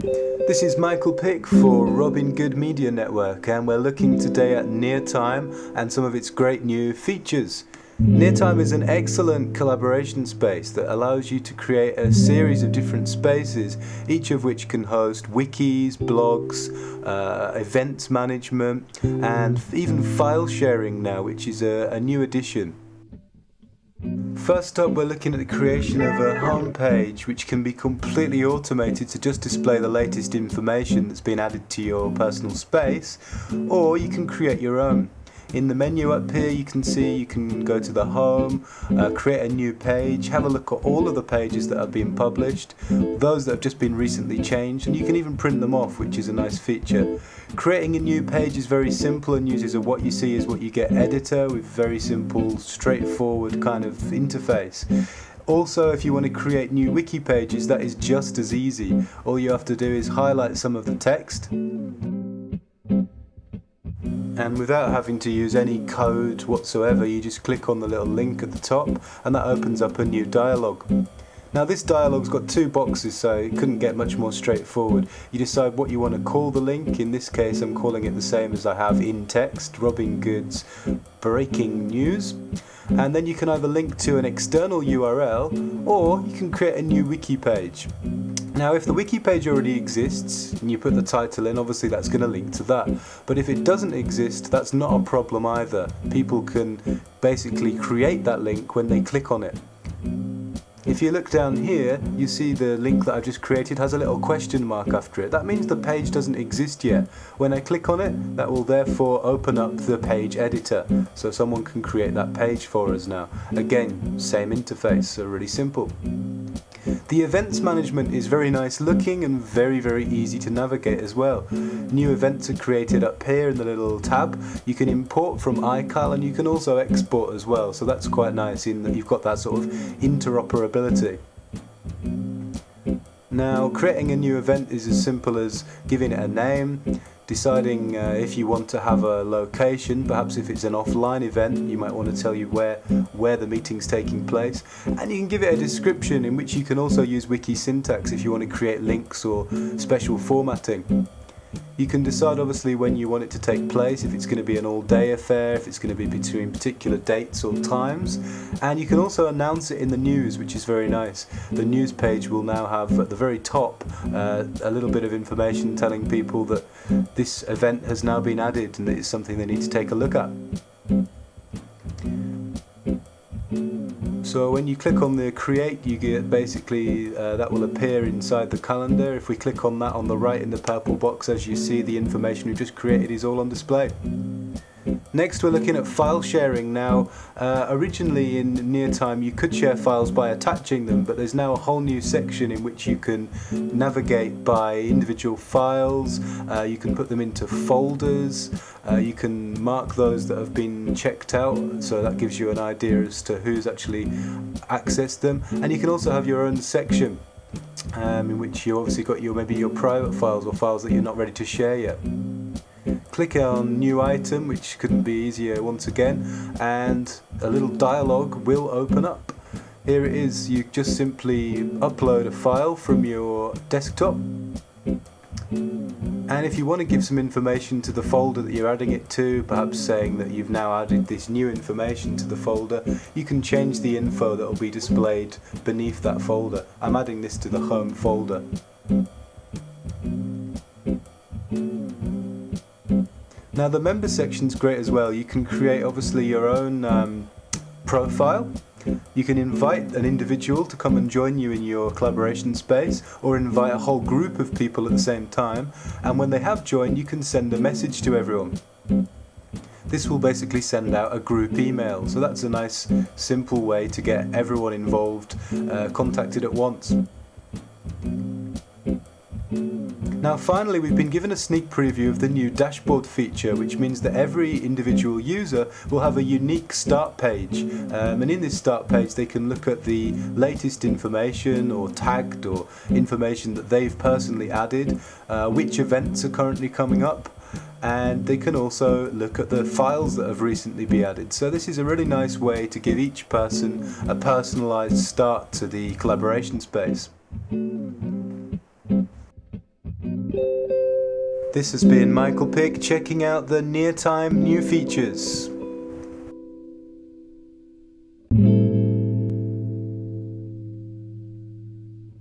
This is Michael Pick for Robin Good Media Network, and we're looking today at NearTime and some of its great new features. NearTime is an excellent collaboration space that allows you to create a series of different spaces, each of which can host wikis, blogs, uh, events management, and even file sharing now, which is a, a new addition. First up we're looking at the creation of a home page which can be completely automated to just display the latest information that's been added to your personal space or you can create your own. In the menu up here you can see you can go to the home, uh, create a new page, have a look at all of the pages that have been published, those that have just been recently changed and you can even print them off which is a nice feature. Creating a new page is very simple and uses a what you see is what you get editor with very simple straightforward kind of interface. Also, if you want to create new wiki pages, that is just as easy. All you have to do is highlight some of the text and without having to use any code whatsoever you just click on the little link at the top and that opens up a new dialog. Now this dialog's got two boxes so it couldn't get much more straightforward. You decide what you want to call the link, in this case I'm calling it the same as I have in text, Robin Good's breaking news and then you can either link to an external URL or you can create a new wiki page. Now if the wiki page already exists and you put the title in obviously that's going to link to that but if it doesn't exist that's not a problem either. People can basically create that link when they click on it. If you look down here, you see the link that I've just created has a little question mark after it. That means the page doesn't exist yet. When I click on it, that will therefore open up the page editor. So someone can create that page for us now. Again, same interface, so really simple. The events management is very nice looking and very very easy to navigate as well. New events are created up here in the little tab. You can import from iCal and you can also export as well so that's quite nice in that you've got that sort of interoperability. Now creating a new event is as simple as giving it a name, deciding uh, if you want to have a location, perhaps if it's an offline event, you might want to tell you where, where the meeting's taking place, and you can give it a description in which you can also use wiki syntax if you want to create links or special formatting. You can decide obviously when you want it to take place, if it's going to be an all day affair, if it's going to be between particular dates or times, and you can also announce it in the news, which is very nice. The news page will now have at the very top uh, a little bit of information telling people that this event has now been added and that it's something they need to take a look at. So when you click on the create you get basically uh, that will appear inside the calendar. If we click on that on the right in the purple box as you see the information we've just created is all on display. Next we're looking at file sharing. Now uh, originally in NearTime you could share files by attaching them but there's now a whole new section in which you can navigate by individual files, uh, you can put them into folders, uh, you can mark those that have been checked out so that gives you an idea as to who's actually accessed them and you can also have your own section um, in which you obviously got your maybe your private files or files that you're not ready to share yet. Click on new item, which couldn't be easier once again, and a little dialog will open up. Here it is, you just simply upload a file from your desktop and if you want to give some information to the folder that you're adding it to, perhaps saying that you've now added this new information to the folder, you can change the info that will be displayed beneath that folder. I'm adding this to the home folder. Now the member section is great as well. You can create obviously your own um, profile. You can invite an individual to come and join you in your collaboration space or invite a whole group of people at the same time and when they have joined you can send a message to everyone. This will basically send out a group email so that's a nice simple way to get everyone involved uh, contacted at once. Now finally we've been given a sneak preview of the new dashboard feature which means that every individual user will have a unique start page um, and in this start page they can look at the latest information or tagged or information that they've personally added, uh, which events are currently coming up and they can also look at the files that have recently been added. So this is a really nice way to give each person a personalised start to the collaboration space. This has been Michael Pick checking out the near time new features.